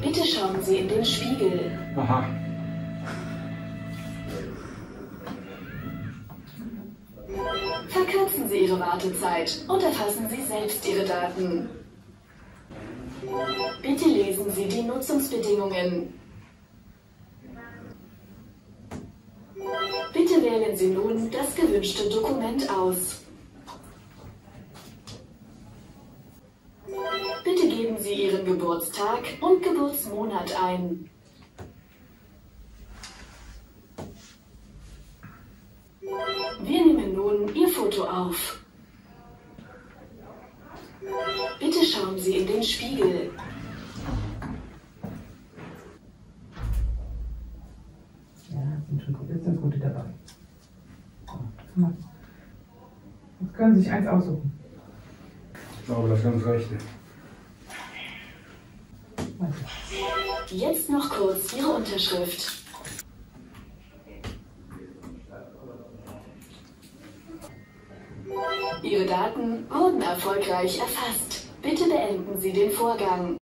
Bitte schauen Sie in den Spiegel. Aha. Verkürzen Sie Ihre Wartezeit und erfassen Sie selbst Ihre Daten. Bitte lesen Sie die Nutzungsbedingungen. Bitte wählen Sie nun das gewünschte Dokument aus. Geben Sie Ihren Geburtstag und Geburtsmonat ein. Wir nehmen nun Ihr Foto auf. Bitte schauen Sie in den Spiegel. Ja, sind schon gut. Jetzt sind gute dabei. Jetzt können Sie sich eins aussuchen. Ich glaube, das ganz rechte. Jetzt noch kurz Ihre Unterschrift. Ihre Daten wurden erfolgreich erfasst. Bitte beenden Sie den Vorgang.